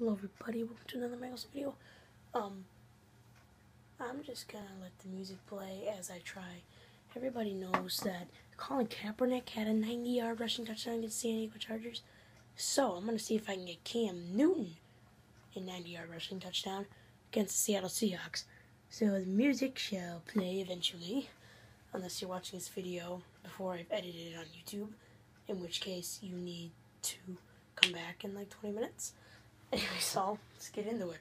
Hello everybody, welcome to another Mangos video. Um, I'm just gonna let the music play as I try. Everybody knows that Colin Kaepernick had a 90-yard rushing touchdown against the San Diego Chargers. So, I'm gonna see if I can get Cam Newton a 90-yard rushing touchdown against the Seattle Seahawks. So the music shall play eventually, unless you're watching this video before I've edited it on YouTube, in which case you need to come back in like 20 minutes. Anyway, so let's get into it.